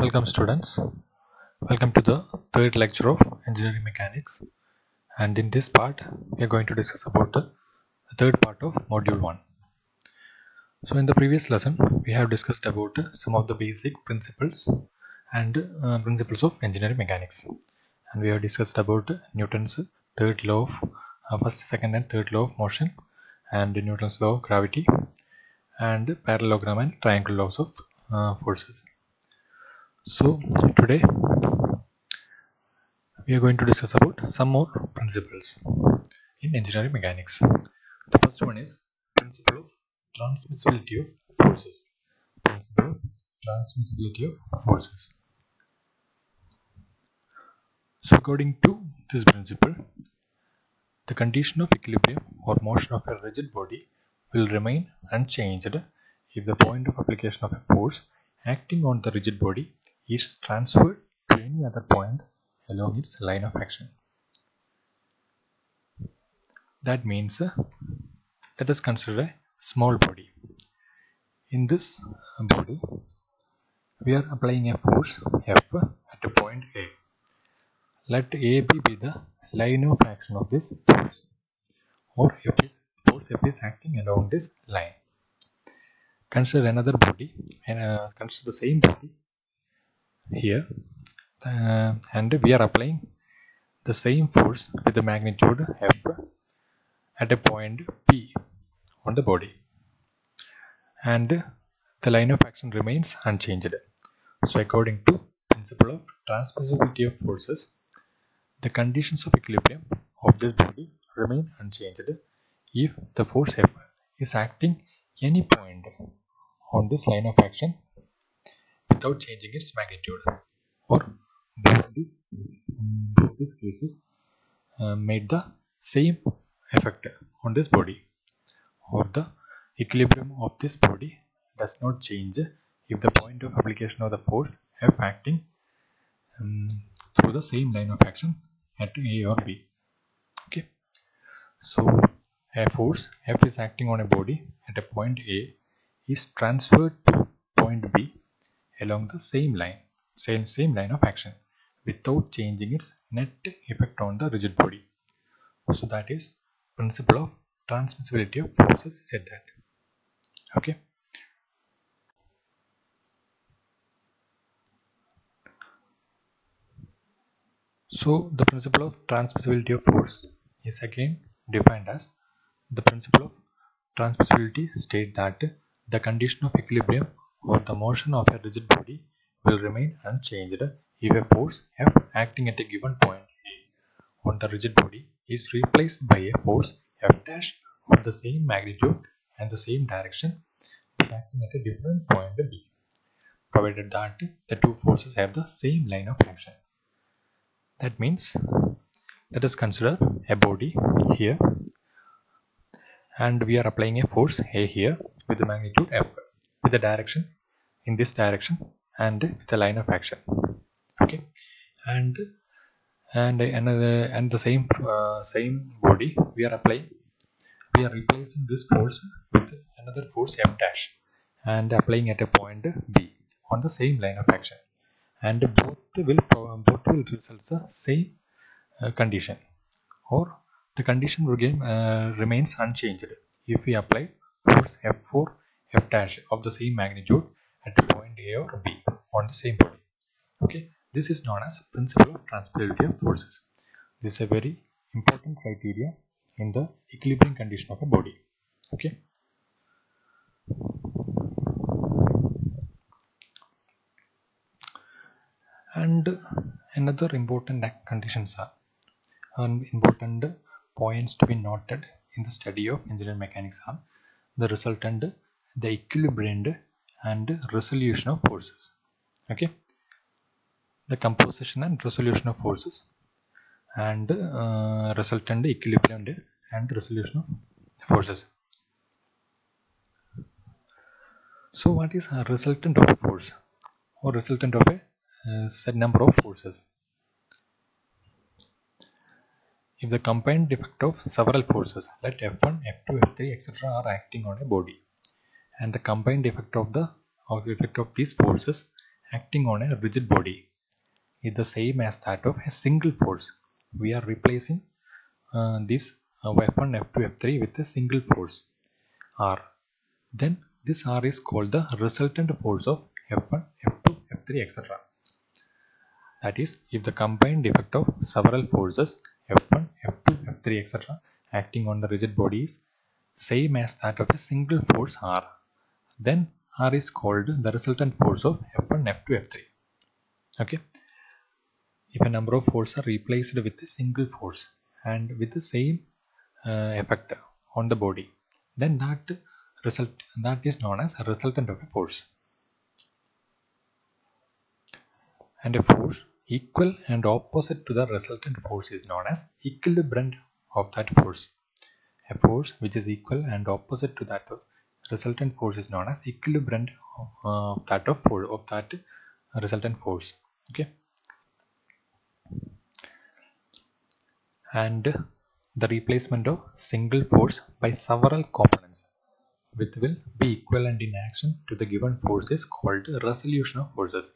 Welcome students. Welcome to the third lecture of engineering mechanics and in this part we are going to discuss about the third part of module 1. So in the previous lesson we have discussed about some of the basic principles and uh, principles of engineering mechanics and we have discussed about Newton's third law of uh, first, second and third law of motion and Newton's law of gravity and parallelogram and triangle laws of uh, forces. So today we are going to discuss about some more principles in engineering mechanics. The first one is principle of transmissibility of forces. Principle of transmissibility of forces. So according to this principle, the condition of equilibrium or motion of a rigid body will remain unchanged if the point of application of a force acting on the rigid body is transferred to any other point along its line of action. That means uh, let us consider a small body. In this body, we are applying a force F at a point A. Let AB be the line of action of this force or F is, force F is acting along this line. Consider another body and uh, consider the same body here uh, and we are applying the same force with the magnitude F at a point P on the body and the line of action remains unchanged. So according to principle of transmissibility of forces, the conditions of equilibrium of this body remain unchanged if the force F is acting any point on this line of action without changing its magnitude. Or both these both these cases uh, made the same effect on this body. Or the equilibrium of this body does not change if the point of application of the force F acting um, through the same line of action at A or B. Okay. So a force F is acting on a body at a point A is transferred to point B along the same line same same line of action without changing its net effect on the rigid body. So that is principle of transmissibility of forces said that. Okay. So the principle of transmissibility of force is again defined as the principle of transmissibility state that the condition of equilibrium or the motion of a rigid body will remain unchanged if a force F acting at a given point A on the rigid body is replaced by a force F dash of the same magnitude and the same direction but acting at a different point B provided that the two forces have the same line of action. That means let us consider a body here and we are applying a force A here with the magnitude F with the direction in this direction and with the line of action. Okay? And and another and the same uh, same body we are applying. We are replacing this force with another force F dash and applying at a point B on the same line of action. And both will both will result the same uh, condition. Or the condition again uh, remains unchanged if we apply force F4 F dash of the same magnitude at point A or B on the same body. Okay, this is known as principle of transmissibility of forces. This is a very important criteria in the equilibrium condition of a body. Okay. And another important conditions are um, important points to be noted in the study of engineering mechanics are the resultant, the equilibrium and resolution of forces. Okay, the composition and resolution of forces and uh, resultant equilibrium and resolution of forces. So, what is a resultant of a force or resultant of a uh, set number of forces? If the combined effect of several forces, let F1, F2, F3, etc. are acting on a body, and the combined effect of the of effect of these forces acting on a rigid body is the same as that of a single force. We are replacing uh, this uh, F1, F2, F3 with a single force R. Then this R is called the resultant force of F1, F2, F3, etc. That is, if the combined effect of several forces F1, F2, F3, etc. acting on the rigid body is same as that of a single force R, then R is called the resultant force of F1, F2, F3. Okay. If a number of forces are replaced with a single force and with the same uh, effect on the body, then that result that is known as a resultant of a force. And a force equal and opposite to the resultant force is known as equilibrant of that force. A force which is equal and opposite to that of resultant force is known as equilibrant of uh, that of, of that resultant force. Okay. And the replacement of single force by several components which will be equivalent in action to the given force is called resolution of forces.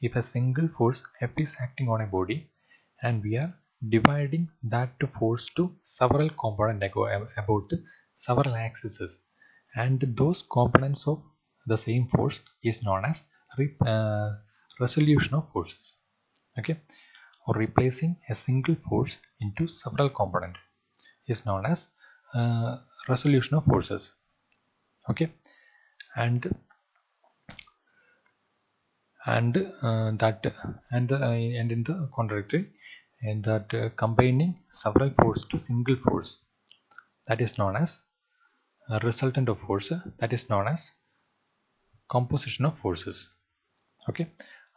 If a single force F is acting on a body and we are dividing that force to several components about several axes and those components of the same force is known as uh, resolution of forces okay? Or replacing a single force into several components is known as uh, resolution of forces okay? And and uh, that and the, and in the contradictory and that uh, combining several force to single force that is known as a resultant of force that is known as composition of forces. Okay?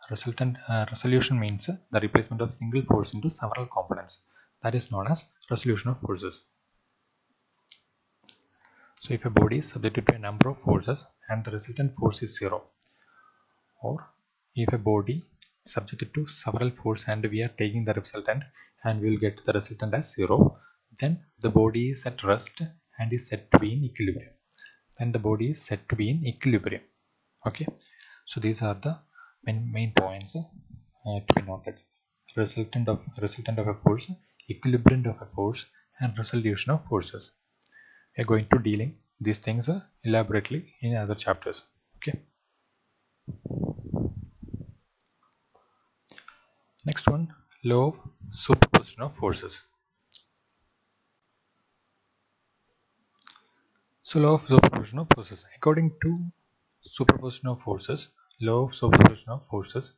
Resultant uh, resolution means the replacement of single force into several components. That is known as resolution of forces. So if a body is subjected to a number of forces and the resultant force is zero or if a body is subjected to several force and we are taking the resultant and we will get the resultant as zero then the body is at rest and is said to be in equilibrium. Then the body is said to be in equilibrium. Okay? So these are the main, main points uh, to be noted. Resultant of resultant of a force equilibrium of a force and resolution of forces. We are going to dealing these things uh, elaborately in other chapters. Okay? Next one law of superposition of forces So law of superposition of forces. According to superposition of forces, law of superposition of forces,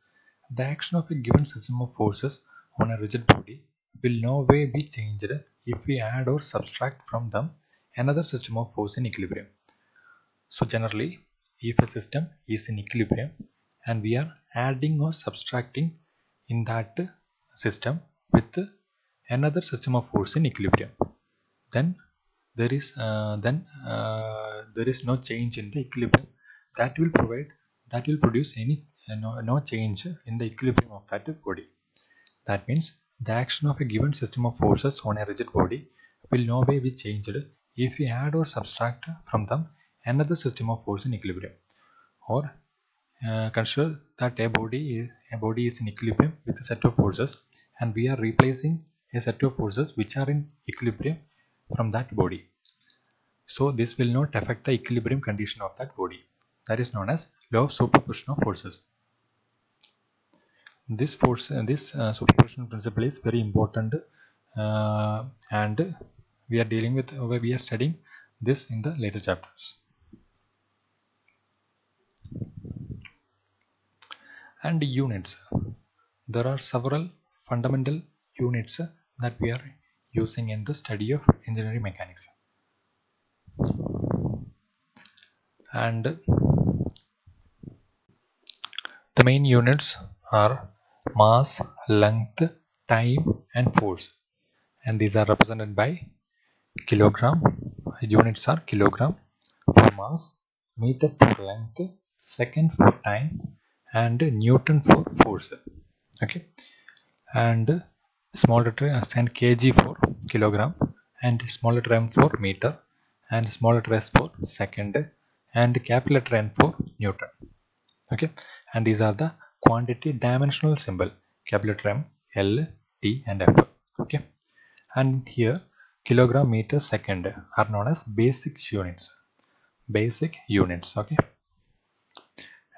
the action of a given system of forces on a rigid body will no way be changed if we add or subtract from them another system of force in equilibrium. So generally, if a system is in equilibrium and we are adding or subtracting in that system with another system of force in equilibrium, then there is uh, then uh, there is no change in the equilibrium. That will provide that will produce any uh, no, no change in the equilibrium of that body. That means the action of a given system of forces on a rigid body will no way be changed if we add or subtract from them another system of force in equilibrium. Or uh, consider that a body a body is in equilibrium with a set of forces and we are replacing a set of forces which are in equilibrium from that body. So this will not affect the equilibrium condition of that body. That is known as law of superposition of forces. This force, uh, this uh, superposition principle is very important, uh, and we are dealing with, uh, we are studying this in the later chapters. And units. There are several fundamental units that we are using in the study of engineering mechanics. And the main units are mass length time and force. And these are represented by kilogram. Units are kilogram for mass meter for length second for time and newton for force. Okay. And small letter and kg for kilogram and small letter m for meter and small letter s for second and capital letter n for newton okay and these are the quantity dimensional symbol capital letter M, L, T and F. Okay. And here kilogram meter second are known as basic units. Basic units. Okay.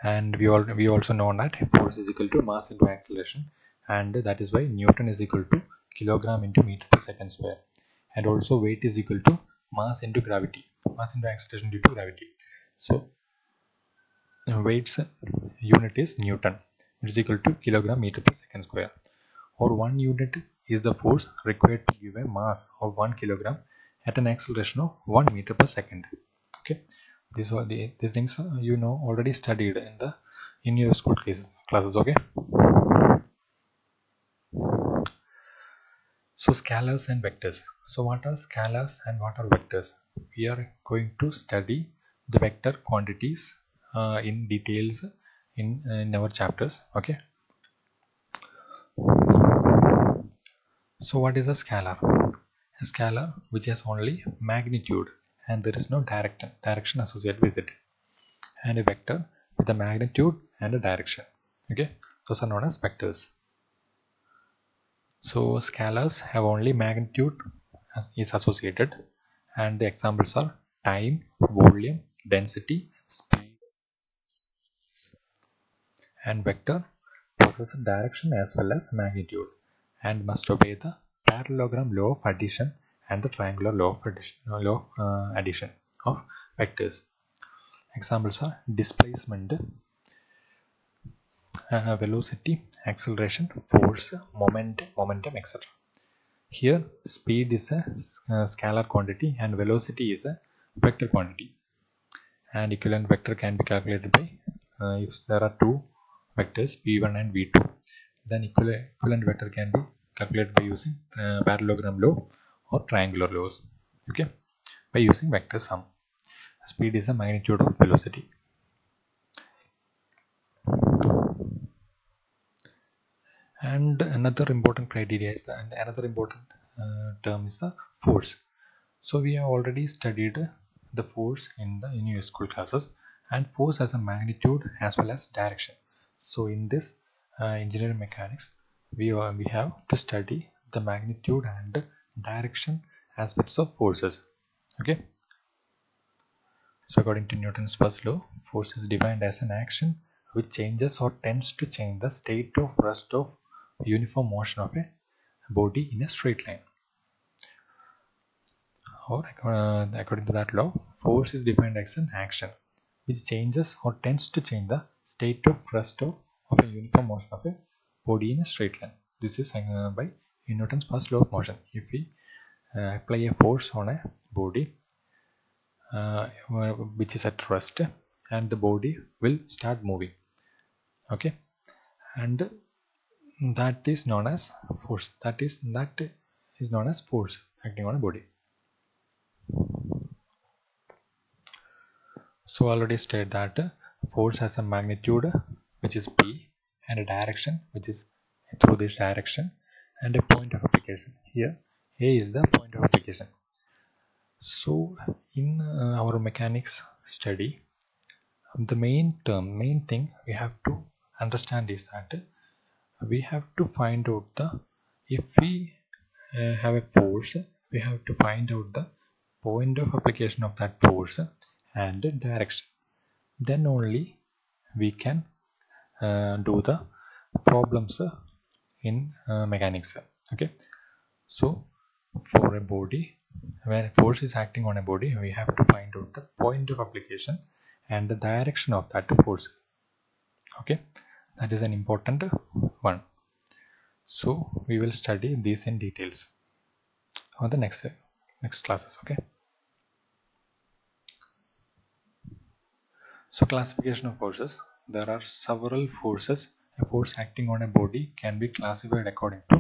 And we all we also know that force is equal to mass into acceleration, and that is why Newton is equal to kilogram into meter per second square, and also weight is equal to mass into gravity, mass into acceleration due to gravity. So weight's unit is Newton. It is equal to kilogram meter per second square. Or one unit is the force required to give a mass of one kilogram at an acceleration of one meter per second. Okay, these are the these things uh, you know already studied in the in your school classes classes. Okay. So scalars and vectors. So what are scalars and what are vectors? We are going to study the vector quantities uh, in details in, in our chapters okay? So what is a scalar? A scalar which has only magnitude and there is no direct direction associated with it. And a vector with a magnitude and a direction okay? Those are known as vectors so scalars have only magnitude as is associated and the examples are time volume density speed and vector possess direction as well as magnitude and must obey the parallelogram law of addition and the triangular law of addition, law of, uh, addition of vectors. Examples are displacement, uh, velocity, acceleration, force, moment, momentum, etc. Here, speed is a uh, scalar quantity and velocity is a vector quantity. And equivalent vector can be calculated by uh, if there are two vectors v1 and v2 then equivalent vector can be calculated by using uh, parallelogram law or triangular laws okay by using vector sum speed is a magnitude of velocity and another important criteria is that another important uh, term is the force. So we have already studied the force in the in your school classes and force has a magnitude as well as direction. So in this uh, engineering mechanics we, uh, we have to study the magnitude and direction aspects of forces. Okay? So according to Newton's first law force is defined as an action which changes or tends to change the state of rest of uniform motion of a body in a straight line or uh, according to that law force is defined as an action which changes or tends to change the state of rest of, of a uniform motion of a body in a straight line. This is uh, by Newton's first law of motion. If we uh, apply a force on a body uh, which is at rest and the body will start moving okay and that is known as force. That is that is known as force acting on a body. So already stated that force has a magnitude which is p and a direction which is through this direction and a point of application. Here a is the point of application. So in uh, our mechanics study the main term main thing we have to understand is that we have to find out the if we uh, have a force we have to find out the point of application of that force and direction. Then only we can uh, do the problems in uh, mechanics. Okay? So for a body when force is acting on a body we have to find out the point of application and the direction of that force. Okay that is an important one so we will study these in details on the next next classes okay So classification of forces. There are several forces. A force acting on a body can be classified according to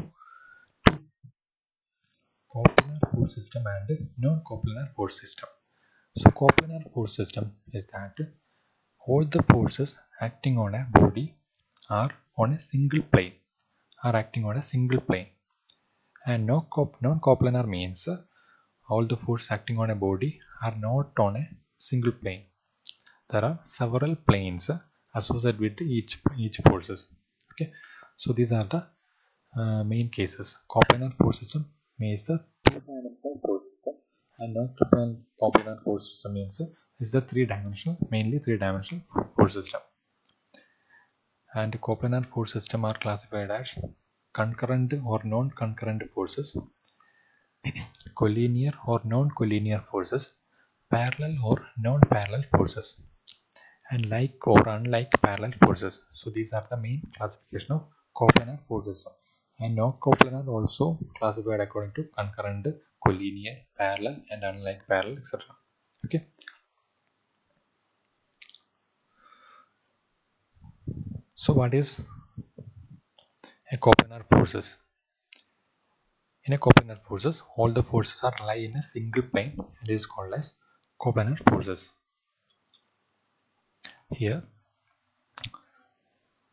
coplanar force system and non-coplanar force system. So coplanar force system is that all the forces acting on a body are on a single plane are acting on a single plane. And no cop non-coplanar means all the forces acting on a body are not on a single plane. There are several planes associated with each each forces. Okay. So these are the uh, main cases. Coplanar force system means the two-dimensional force system and non coplanar force system means is the three-dimensional mainly three-dimensional force system and coplanar force system are classified as concurrent or non-concurrent forces collinear or non-collinear forces parallel or non-parallel forces and like or unlike parallel forces. So these are the main classification of coplanar forces. And non-coplanar also classified according to concurrent, collinear, parallel and unlike parallel etc. Okay. So what is a coplanar forces? In a coplanar forces, all the forces are lie in a single plane and is called as coplanar forces. Here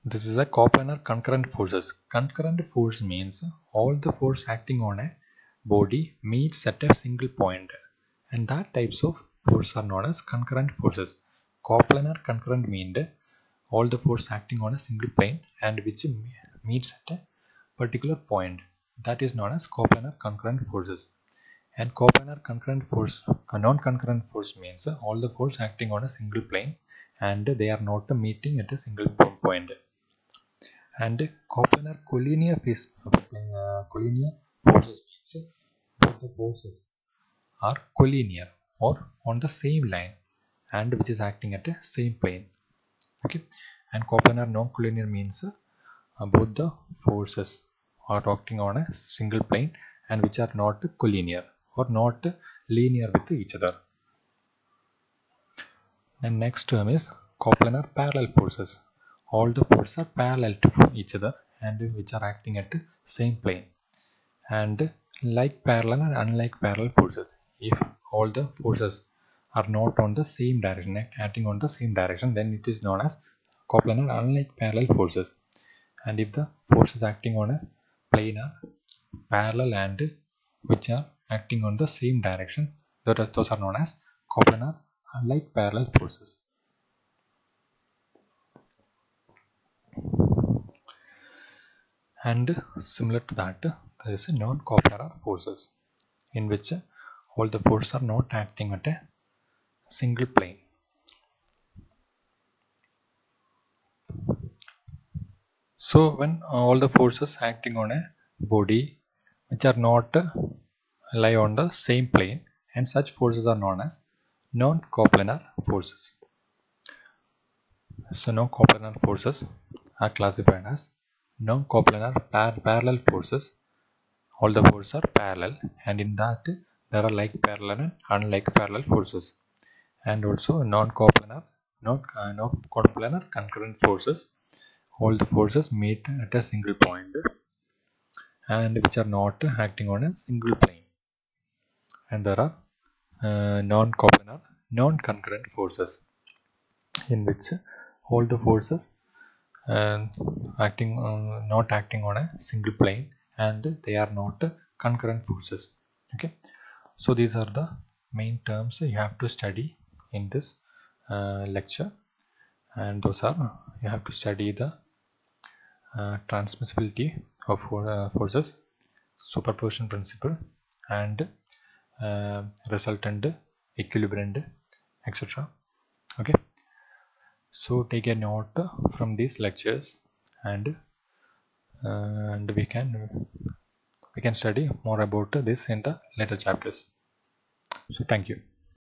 this is a coplanar concurrent forces. Concurrent force means all the force acting on a body meets at a single point and that types of force are known as concurrent forces. Coplanar concurrent means all the force acting on a single plane and which meets at a particular point that is known as coplanar concurrent forces and coplanar concurrent force non-concurrent force means all the force acting on a single plane and they are not meeting at a single point. And coplanar collinear phase, uh, collinear forces means both the forces are collinear or on the same line and which is acting at a same plane. Okay, and coplanar non-collinear means uh, both the forces are acting on a single plane and which are not collinear or not linear with each other. And next term is coplanar parallel forces. All the forces are parallel to each other and which are acting at the same plane. And like parallel and unlike parallel forces if all the forces are not on the same direction acting on the same direction then it is known as coplanar unlike parallel forces and if the forces acting on a plane are parallel and which are acting on the same direction those are known as coplanar unlike parallel forces. And similar to that, there is a non-coplanar forces in which all the forces are not acting at a single plane. So when all the forces acting on a body which are not uh, lie on the same plane and such forces are known as non-coplanar forces. So non-coplanar forces are classified as non-coplanar par parallel forces. All the forces are parallel and in that there are like parallel and unlike parallel forces. And also non-coplanar, not non-coplanar non concurrent forces. All the forces meet at a single point and which are not acting on a single plane. And there are uh, non-coplanar non-concurrent forces in which all the forces uh, acting on, not acting on a single plane and they are not concurrent forces okay so these are the main terms you have to study in this uh, lecture. And those are you have to study the uh, transmissibility of uh, forces superposition principle and uh, resultant equilibrant etc okay? So take a note from these lectures and uh, and we can we can study more about this in the later chapters. So thank you